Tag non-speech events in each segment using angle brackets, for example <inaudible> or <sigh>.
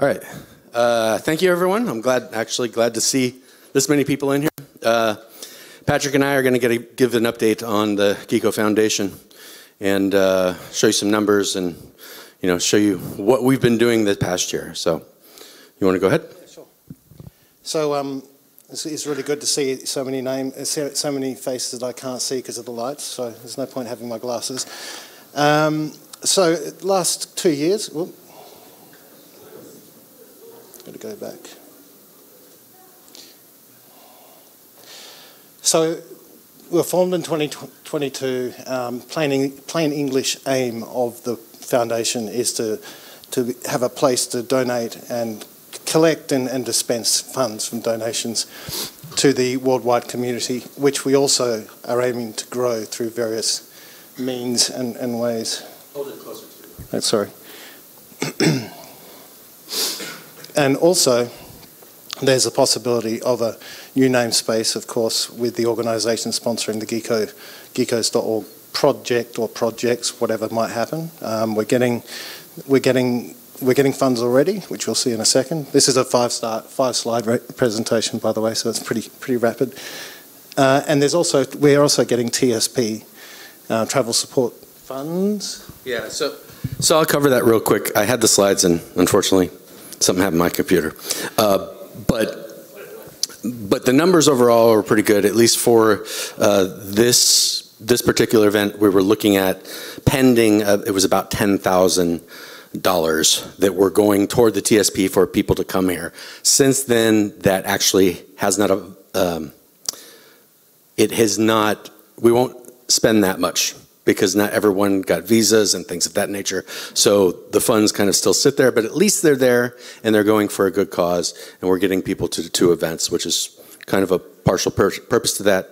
All right. Uh, thank you, everyone. I'm glad, actually glad to see this many people in here. Uh, Patrick and I are going to give an update on the Geeko Foundation and uh, show you some numbers and you know show you what we've been doing this past year. So, you want to go ahead? Sure. So um, it's, it's, really good to see so many names, so many faces that I can't see because of the lights. So there's no point having my glasses. Um, so last two years, well, got to go back. So we were formed in 2022. Um, plain, plain English aim of the foundation is to, to have a place to donate and collect and, and dispense funds from donations to the worldwide community, which we also are aiming to grow through various means and, and ways. Hold it closer to you. Oh, sorry. <clears throat> and also, there's a possibility of a new namespace, of course, with the organisation sponsoring the Geeko, GECOS.org project or projects, whatever might happen. Um, we're getting, we're getting, we're getting funds already, which we'll see in a second. This is a five star, five slide presentation, by the way, so it's pretty, pretty rapid. Uh, and there's also, we're also getting TSP, uh, travel support funds. Yeah, so, so I'll cover that real quick. I had the slides, and unfortunately, something happened to my computer. Uh, but but the numbers overall are pretty good, at least for uh, this this particular event. We were looking at pending. Uh, it was about ten thousand dollars that were going toward the TSP for people to come here. Since then, that actually has not. Um, it has not. We won't spend that much because not everyone got visas and things of that nature. So the funds kind of still sit there, but at least they're there and they're going for a good cause, and we're getting people to two events, which is kind of a partial pur purpose to that.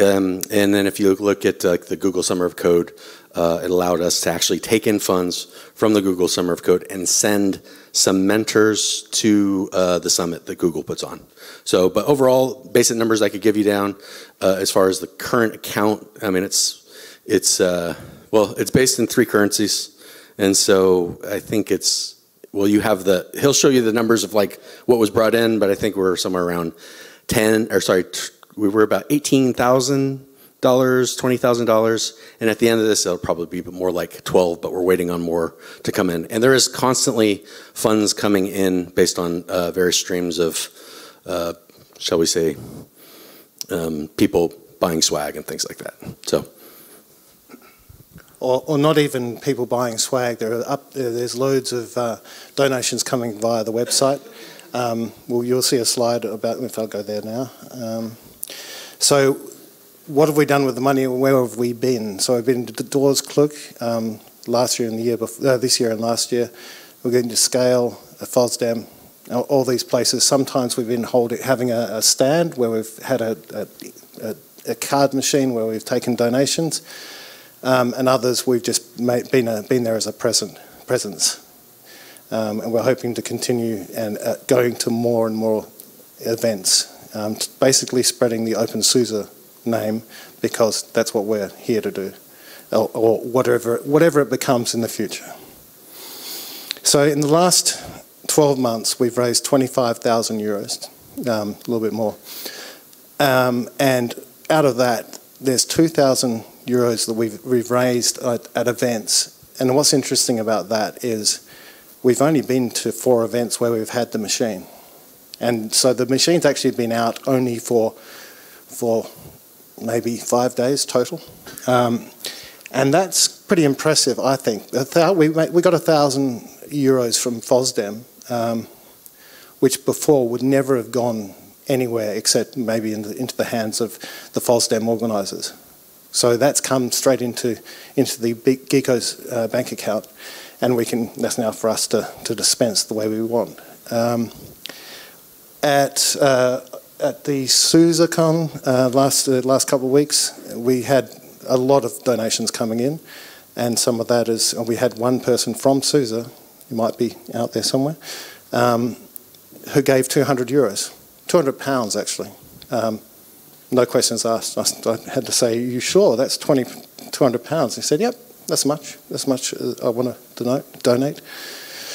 Um, and then if you look at uh, the Google Summer of Code, uh, it allowed us to actually take in funds from the Google Summer of Code and send some mentors to uh, the summit that Google puts on. So, but overall, basic numbers I could give you down uh, as far as the current account. I mean, it's it's uh, well, it's based in three currencies, and so I think it's well. You have the he'll show you the numbers of like what was brought in, but I think we're somewhere around ten or sorry, we were about eighteen thousand dollars, twenty thousand dollars, and at the end of this, it'll probably be more like twelve. But we're waiting on more to come in, and there is constantly funds coming in based on uh, various streams of, uh, shall we say, um, people buying swag and things like that. So or, or not even people buying swag. There are up, there's loads of uh, donations coming via the website. Um, well, you'll see a slide about, if I'll go there now. Um, so what have we done with the money where have we been? So I've been to DORS/CLUC um, last year and the year before, uh, this year and last year. We're going to Scale, uh, FOSDEM, all, all these places. Sometimes we've been holding, having a, a stand where we've had a, a, a card machine where we've taken donations um, and others we've just made, been, a, been there as a present, presence. Um, and we're hoping to continue and uh, going to more and more events, um, basically spreading the OpenSUSE name because that's what we're here to do, or, or whatever, whatever it becomes in the future. So in the last 12 months, we've raised 25,000 euros, um, a little bit more. Um, and out of that, there's 2,000 euros that we've, we've raised at, at events. And what's interesting about that is we've only been to four events where we've had the machine. And so the machine's actually been out only for, for maybe five days total. Um, and that's pretty impressive, I think. We, we got a thousand euros from FOSDEM, um, which before would never have gone anywhere except maybe in the, into the hands of the FOSDEM organisers. So that's come straight into, into the Geeko's uh, bank account, and we can, that's now for us to, to dispense the way we want. Um, at, uh, at the SUSECon uh, last, uh, last couple of weeks, we had a lot of donations coming in, and some of that is, we had one person from SUSE, you might be out there somewhere, um, who gave 200 euros, 200 pounds actually. Um, no questions asked. I, had to say, you sure that's 20, 200 pounds? He said, Yep, that's much. That's much uh, I want to donate.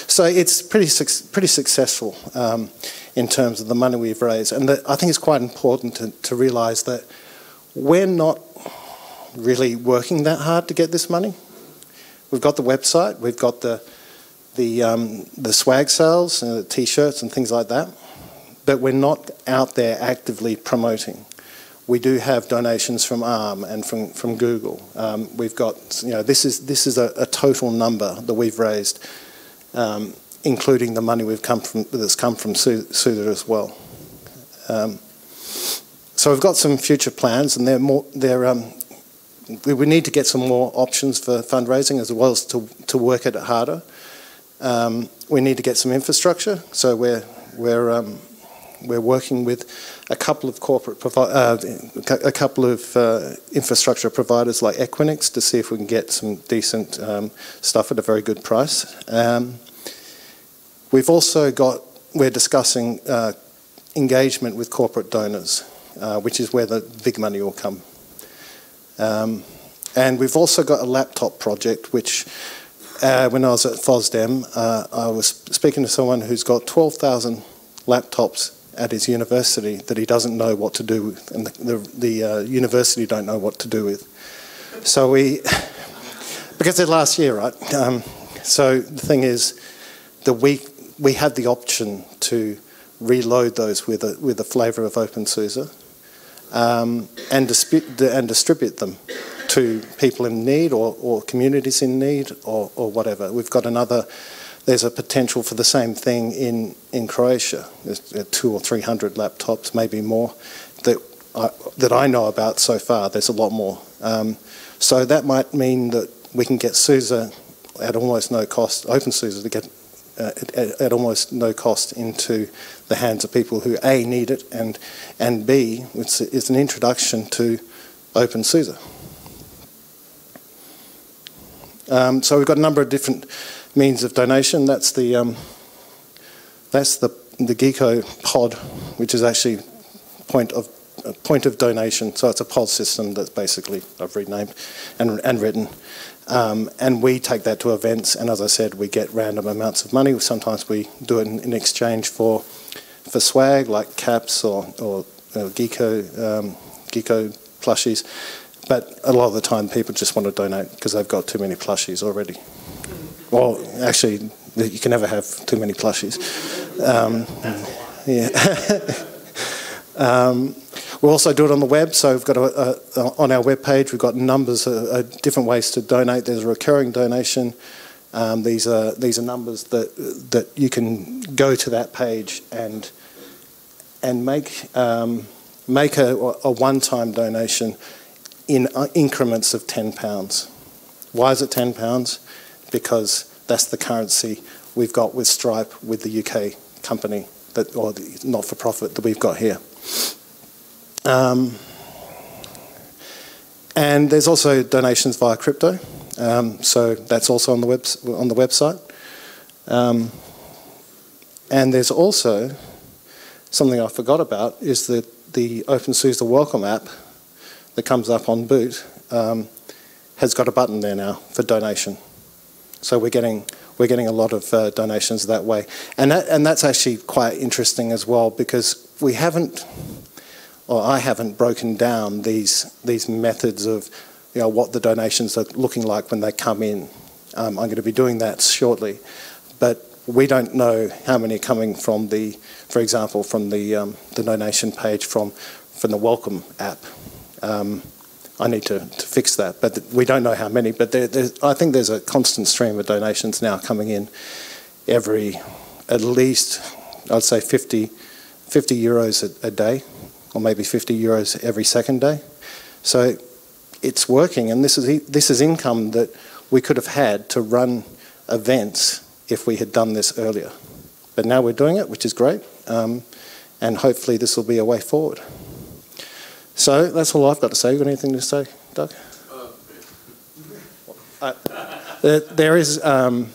so it's pretty pretty successful um, in terms of the money we've raised, and the, I think it's quite important to, to realise that we're not really working that hard to get this money. We've got the website, we've got the the um, the swag sales, and the t-shirts and things like that, but we're not out there actively promoting. We do have donations from ARM and from from Google. Um, we've got you know this is this is a, a total number that we've raised, um, including the money we've come from that's come from SUSE as well. Um, so we've got some future plans, and they're more they're um, we, need to get some more options for fundraising as well as to, to work it harder. Um, we need to get some infrastructure, so we're, we're, um, we're working with a couple of corporate uh, a couple of uh, infrastructure providers like Equinix to see if we can get some decent um, stuff at a very good price. Um, we've also got we're discussing uh, engagement with corporate donors, uh, which is where the big money will come. Um, and we've also got a laptop project, which uh, when I was at FOSDEM, uh, I was speaking to someone who's got 12,000 laptops at his university that he doesn't know what to do with, and the, the, the uh, university don't know what to do with. So we, <laughs> because they're last year, right? Um, so the thing is, that we we had the option to reload those with a with a flavour of OpenSUSE um, and, and distribute them to people in need or, or communities in need or, or whatever. We've got another, there's a potential for the same thing in, in Croatia. There's two or three hundred laptops, maybe more, that I, that I know about so far. There's a lot more. Um, so that might mean that we can get SUSE at almost no cost, OpenSUSE to get uh, at, at, almost no cost into the hands of people who A, need it, and, and B, it's, it's an introduction to OpenSUSE. Um, so we've got a number of different means of donation. That's the, um, that's the, the Geeko pod, which is actually point of point of donation. So it's a pod system that's basically I've renamed and, and written. Um, and we take that to events, and as I said, we get random amounts of money. Sometimes we do it in, in exchange for for swag like caps or or uh, Geeko um, Geeko plushies. But a lot of the time, people just want to donate because they've got too many plushies already. Well, actually, you can never have too many plushies. Um, yeah. <laughs> um, we also do it on the web, so we've got a, a, on our web page we've got numbers of, of different ways to donate. There's a recurring donation. Um, these are these are numbers that that you can go to that page and and make um, make a, a one-time donation in uh, increments of ten pounds. Why is it ten pounds? Because that's the currency we've got with Stripe with the UK company that or the not-for-profit that we've got here. Um, and there's also donations via crypto, um, so that's also on the web on the website. Um, and there's also something I forgot about is that the OpenSUSE Welcome app that comes up on boot um, has got a button there now for donation. So we're getting we're getting a lot of uh, donations that way, and that, and that's actually quite interesting as well because we haven't or I haven't broken down these these methods of you know what the donations are looking like when they come in. Um, I'm going to be doing that shortly, but we don't know how many are coming from the, for example, from the um, the donation page from from the Welcome app. Um, I need to, to fix that, but we don't know how many. But there, I think there's a constant stream of donations now coming in every, at least, I'd say 50, 50 euros a, a day or maybe 50 euros every second day. So it's working, and this is, this is income that we could have had to run events if we had done this earlier. But now we're doing it, which is great, um, and hopefully this will be a way forward. So that's all I've got to say. You got anything to say, Doug? Uh, there, is, um,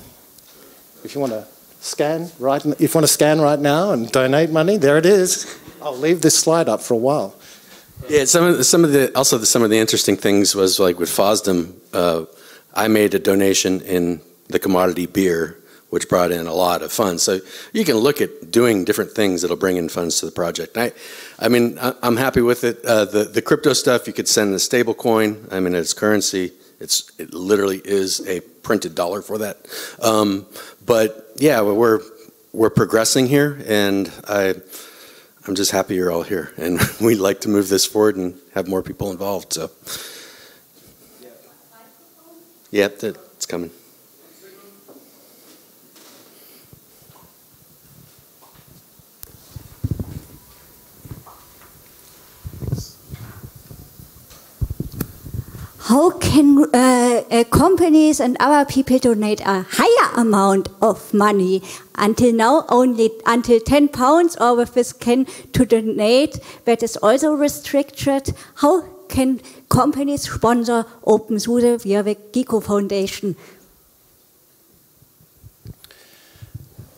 if you want to scan right, if you want to scan right now and donate money, there it is. I'll leave this slide up for a while. Yeah, some of the, some of the also the, some of the interesting things was like with FOSDEM, uh, I made a donation in the commodity beer, which brought in a lot of funds. So you can look at doing different things that'll bring in funds to the project. I, I mean, I- I'm happy with it. Uh, the the crypto stuff, you could send the stable coin. I mean, it's currency. It's it literally is a printed dollar for that. Um, but yeah, we're we're progressing here, and I. I'm just happy you're all here, and <laughs> we'd like to move this forward and have more people involved. So, yeah, that- it's coming. How can uh, uh, companies and other people donate a higher amount of money? Until now, only until 10 pounds, or with this can to donate, that is also restricted. How can companies sponsor Open Source via the Geeko Foundation?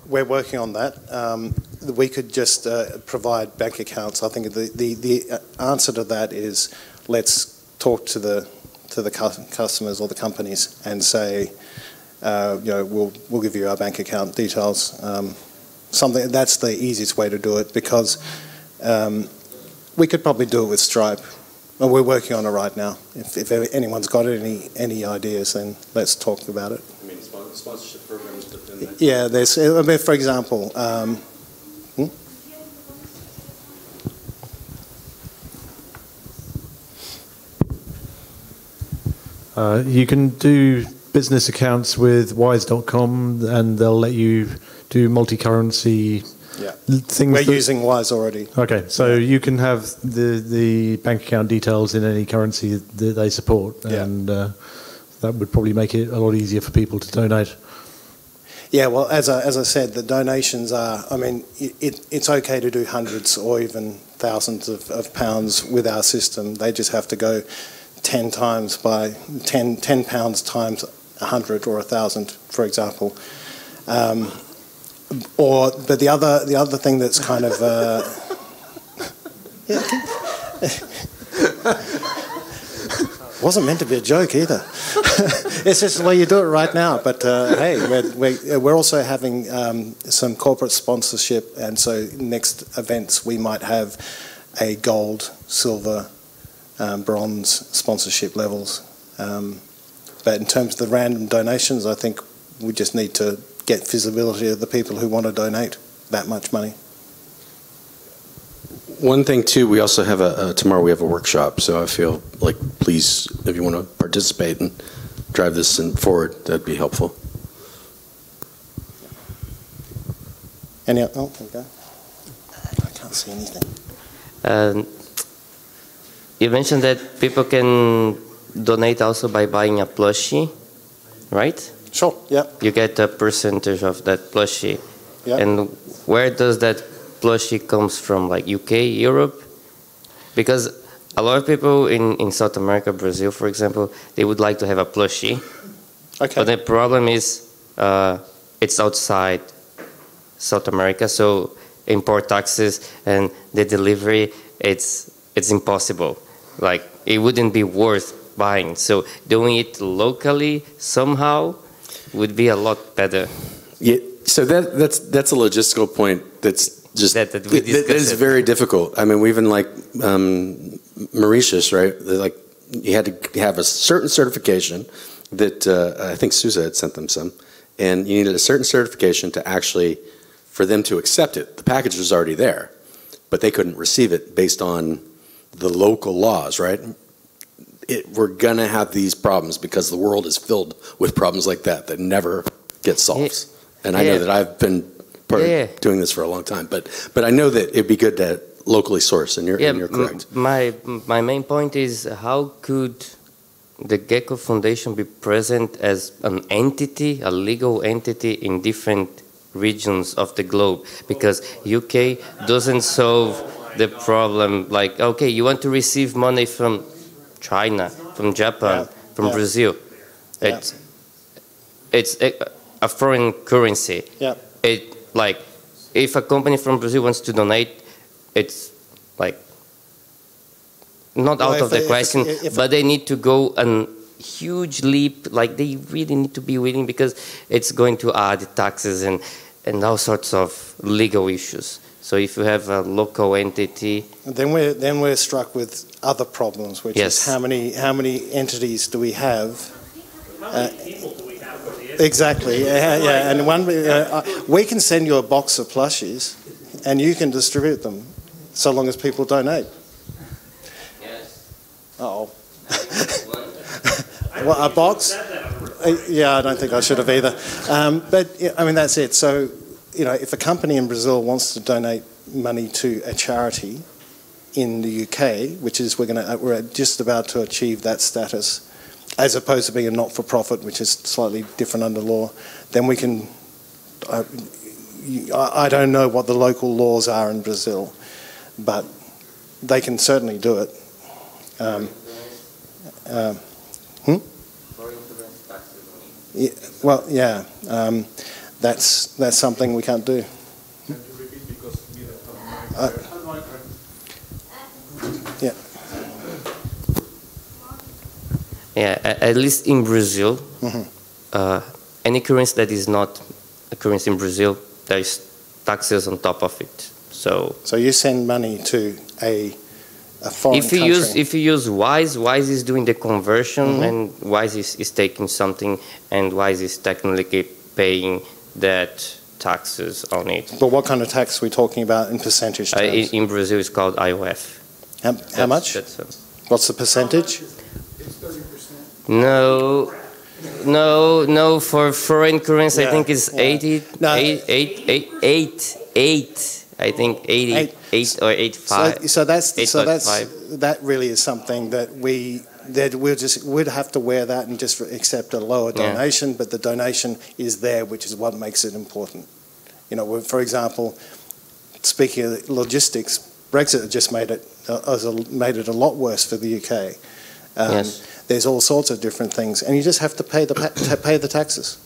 We're working on that. Um, we could just uh, provide bank accounts. I think the, the, the answer to that is let's talk to the to the cu- customers or the companies and say, uh, you know, we'll we'll give you our bank account details. Um, something that's the easiest way to do it because um, we could probably do it with Stripe. And we're working on it right now. If, if anyone's got any any ideas, then let's talk about it. I mean, sponsorship programs within Yeah, there's, I mean, for example, um, Uh, you can do business accounts with Wise.com, and they'll let you do multi-currency Yeah. things. we're that- using Wise already. Okay, so you can have the the bank account details in any currency that they support, Yeah. and uh, that would probably make it a lot easier for people to donate. Yeah, well, as I, as I said, the donations are, I mean, it, it's okay to do hundreds or even thousands of, of pounds with our system. They just have to go 10 times by 10, 10 pounds times 100 or 1,000, for example. Um, or, but the other, the other thing that's kind of, uh, <laughs> wasn't meant to be a joke either. <laughs> it's just the way you do it right now. But uh, hey, we're, we're, also having um, some corporate sponsorship, and so next events we might have a gold, silver, um, bronze sponsorship levels. Um, but in terms of the random donations, I think we just need to get visibility of the people who want to donate that much money. One thing too, we also have a, uh, tomorrow we have a workshop, so I feel like, please, if you want to participate and drive this in forward, that'd be helpful. Any? Oh, there we go. I can't see anything. Um, you mentioned that people can donate also by buying a plushie, right? Sure. Yeah. You get a percentage of that plushie. Yeah. And where does that plushie comes from? Like UK, Europe? Because a lot of people in, in South America, Brazil, for example, they would like to have a plushie. Okay. But the problem is uh, it's outside South America, so import taxes and the delivery, it's it's impossible. Like it wouldn't be worth buying. So doing it locally somehow would be a lot better. Yeah, so that, that's, that's a logistical point that's just, That- that that- that is discussed. very difficult. I mean, we even like um, Mauritius, right? Like, you had to have a certain certification that, uh, I think SUSE had sent them some, and you needed a certain certification to actually, for them to accept it. The package was already there, but they couldn't receive it based on the local laws, right? It, we're gonna have these problems because the world is filled with problems like that that never get solved. And I know that I've been part Yeah. of doing this for a long time, but but I know that it'd be good to locally source, and you're, and you're correct. my my main point is how could the Geeko Foundation be present as an entity, a legal entity in different regions of the globe? Because UK doesn't solve the problem. Like, okay, you want to receive money from China, from Japan, Yeah, from yeah. Brazil. Yeah. It's it's a, a foreign currency. Yeah. It like if a company from Brazil wants to donate, it's like not Well, out of the if- question, if- but they need to go and huge leap. Like they really need to be willing because it's going to add taxes and and all sorts of legal issues. So if you have a local entity, Then we're then we're struck with other problems, which Yes. is how many how many entities do we have? Uh, many people do we have for the Exactly. Yeah, yeah. And one, uh, uh, we can send you a box of plushies, and you can distribute them, so long as people donate. Oh. <laughs> What, a box? Uh, Yeah, I don't think I should have either. Um, but yeah, I mean, that's it. So, you know, if a company in Brazil wants to donate money to a charity in the UK, which is we're going to we're just about to achieve that status, as opposed to being a not-for-profit, which is slightly different under law, then we can. I, I I don't know what the local laws are in Brazil, but they can certainly do it. Um, um, yeah, well, yeah, um, that's that's something we can't do. Uh, yeah. yeah, at least in Brazil, Mhm. uh, any currency that is not a currency in Brazil, there is taxes on top of it. So So you send money to a a foreign if you country. use if you use Wise, Wise is doing the conversion, Mhm. and Wise is, is taking something, and Wise is technically paying that taxes on it. but what kind of tax are we talking about in percentage Uh, in, terms? in Brazil, it's called IOF. how, how much? Uh, What's the percentage? It's 30%. no, no, no. For foreign currency, Yeah, I think it's yeah. 80, No. eight, eight, eight, eight, eight. I think 80, Eight. 8 or 85. So, so that's so that's 8.5. that really is something that we that we'll just we'd have to wear that and just accept a lower Yeah. donation, but the donation is there, which is what makes it important. You know, for example, speaking of logistics, Brexit just made it uh, has a- made it a lot worse for the UK. Um, Yes. There's all sorts of different things, and you just have to pay the pa- pay the taxes,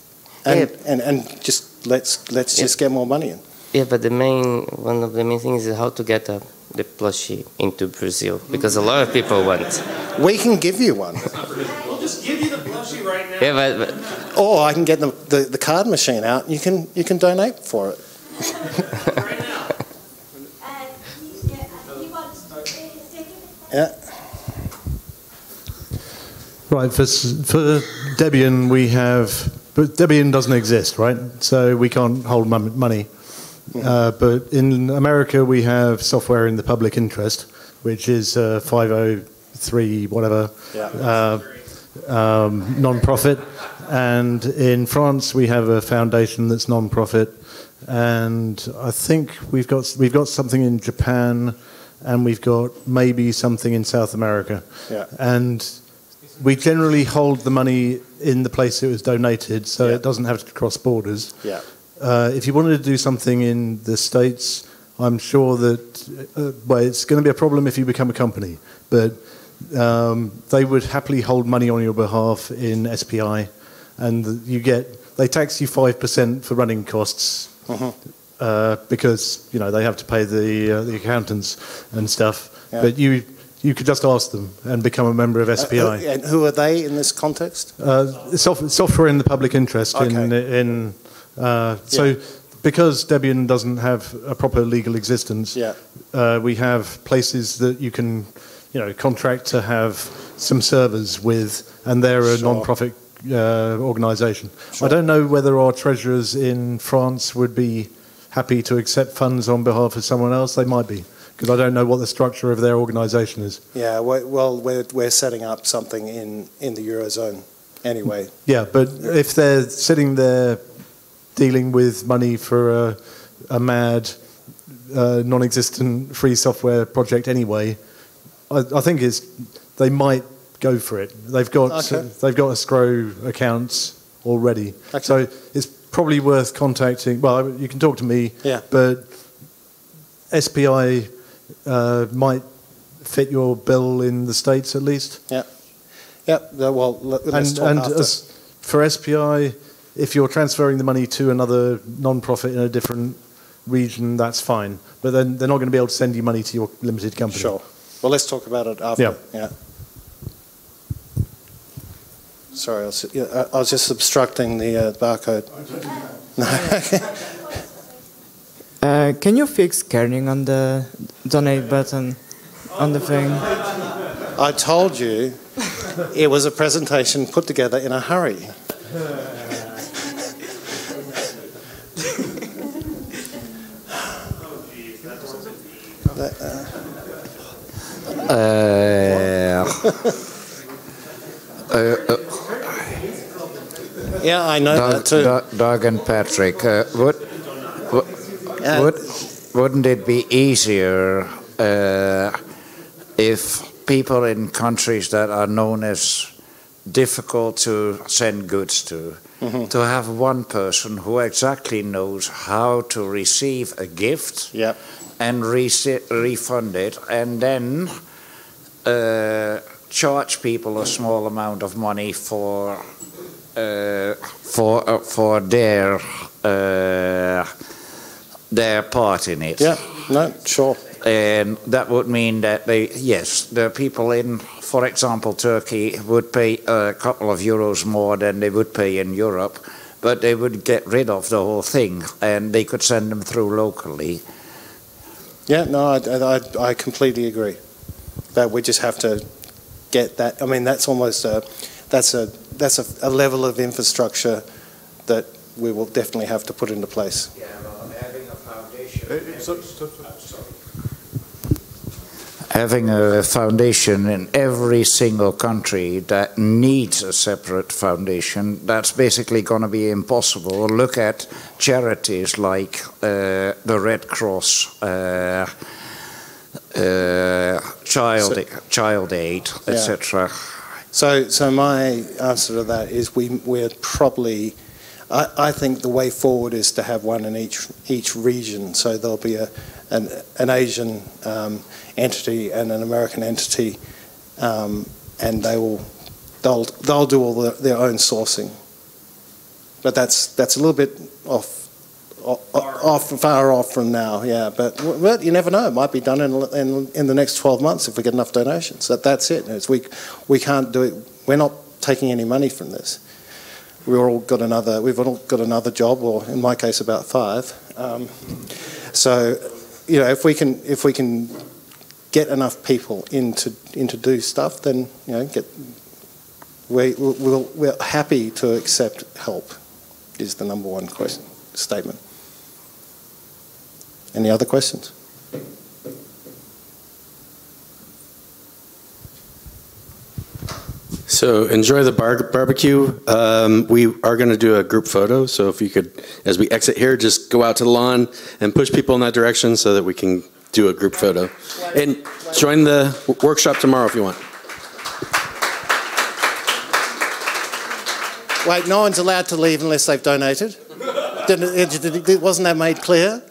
and Yeah. and, and just let's let's Yeah. just get more money in. Yeah, but the main one of the main things is how to get uh, the plushie into Brazil because a lot of people want. We can give you one. We'll just give you the plushie right now. Yeah, but, but Or I can get the, the, the card machine out. and You can you can donate for it. Right now. Yeah. Right, for, for Debian, we have, but Debian doesn't exist, right? So we can't hold money. Uh, but in America, we have software in the public interest, which is uh, 503, whatever, Yeah. uh, um, non-profit. And in France, we have a foundation that's non-profit. And I think we've got we've got something in Japan, and we've got maybe something in South America. Yeah. And we generally hold the money in the place it was donated, so Yeah. it doesn't have to cross borders. Yeah. Uh, if you wanted to do something in the States, I'm sure that, uh, well, it's going to be a problem if you become a company, but um, they would happily hold money on your behalf in SPI, and you get, they tax you 5% for running costs. Mhm. Uh, because you know they have to pay the uh, the accountants and stuff, Yeah. but you you could just ask them and become a member of SPI. Uh, uh, and who are they in this context? Uh, soft, software in the public interest. In, Okay. in uh, so because Debian doesn't have a proper legal existence, Yeah. uh, we have places that you can, you know, contract to have some servers with, and they're a Sure. non-profit uh, organisation. Sure. I don't know whether our treasurers in France would be happy to accept funds on behalf of someone else. They might be. Because I don't know what the structure of their organisation is. Yeah. well, we're we're setting up something in in the eurozone anyway. Yeah, but if they're sitting there dealing with money for a, a mad, uh, non-existent free software project anyway, I, I think it's they might go for it. They've got Okay. they've got escrow accounts already, Okay. so it's probably worth contacting. Well, you can talk to me, Yeah. but SPI uh, might fit your bill in the states at least. Yep. the- Well, let, let's And, talk and after. as for SPI, if you're transferring the money to another non-profit in a different region, that's fine. But then they're not going to be able to send you money to your limited company. Sure. Well, let's talk about it after. Yeah. Yeah. Sorry, I was, yeah, I I was just obstructing the uh, barcode. <laughs> <laughs> Uh, can you fix kerning on the donate button on the thing? I told you it was a presentation put together in a hurry. <laughs> <laughs> Yeah, I know Doug, that too. Doug, Doug and Patrick, uh, would, would, would, wouldn't it be easier uh, if people in countries that are known as difficult to send goods to, Mm-hmm. to have one person who exactly knows how to receive a gift Yep. and rece- refund it, and then uh, charge people a small amount of money for uh, for uh, for their uh, their part in it. Yeah, no, sure. And that would mean that they, yes, the people in, for example, Turkey would pay a couple of euros more than they would pay in Europe, but they would get rid of the whole thing and they could send them through locally. Yeah, no, I, I, I completely agree. That we just have to get that. I mean, that's almost a, that's a, that's a, a level of infrastructure that we will definitely have to put into place. having a foundation. Having a foundation in every single country that needs a separate foundation, that's basically going to be impossible. Look at charities like uh, the Red Cross, uh, uh, Child, Child Aid, Yeah. etc. So, so my answer to that is we, we're probably, I, I think the way forward is to have one in each, each region. So there'll be a, an, an Asian um, entity and an American entity, um, and they will, they'll, they'll do all the, their own sourcing. But that's, that's a little bit off, off, far off from now, yeah. But, but you never know. It might be done in, in, in the next 12 months if we get enough donations. That, that's it. It's, we, we can't do it. We're not taking any money from this. We've all got another. We've all got another job, or in my case, about five. Um, so, you know, if we can, if we can get enough people in to do stuff, then you know, get. We, we'll, we're happy to accept help. Is the number one question statement. Any other questions? So enjoy the bar- barbecue. Um, we are going to do a group photo. So if you could, as we exit here, just go out to the lawn and push people in that direction so that we can do a group photo. And join the workshop tomorrow if you want. Wait, no one's allowed to leave unless they've donated. Didn't, it, wasn't that made clear?